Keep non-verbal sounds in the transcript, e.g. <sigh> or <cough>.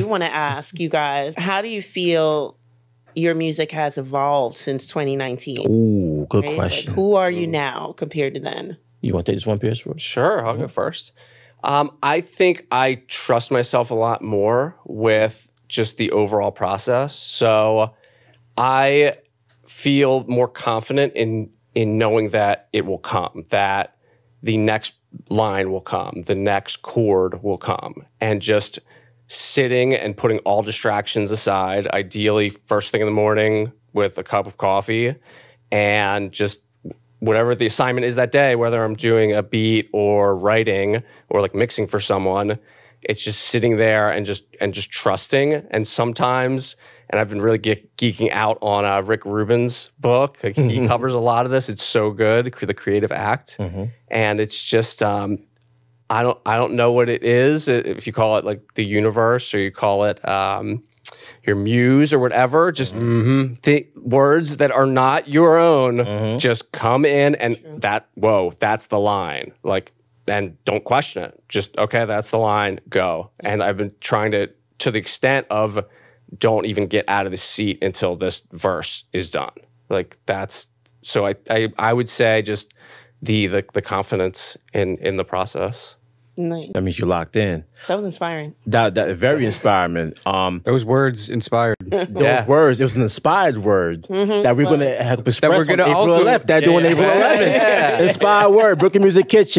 do want to ask you guys, how do you feel your music has evolved since 2019? Ooh, good right? Like, question. who are you now compared to then? you want to take this one, Pierce? Sure, I'll go first. Um, I think I trust myself a lot more with just the overall process. So I feel more confident in in knowing that it will come, that the next line will come, the next chord will come, and just sitting and putting all distractions aside, ideally first thing in the morning with a cup of coffee, and just whatever the assignment is that day, whether I'm doing a beat or writing or like mixing for someone, it's just sitting there and just and just trusting. And sometimes, and I've been really ge- geeking out on uh, Rick Rubin's book. Like, he covers a lot of this. It's so good, the creative act, and it's just. Um, I don't I don't know what it is if you call it like the universe or you call it um, your muse or whatever. Just the words that are not your own just come in and that whoa that's the line like and don't question it. Just okay that's the line go. And I've been trying to to the extent of don't even get out of the seat until this verse is done. Like that's so I I, I would say just the, the the confidence in in the process. Nice. That means you're locked in. That was inspiring. That that very inspiring. Um, Those words inspired. <laughs> those Yeah. words. It was an inspired word that we're going to help express that we're gonna April also- 11th. That Yeah, doing yeah. April 11th. Inspired word. Brooklyn Music Kitchen.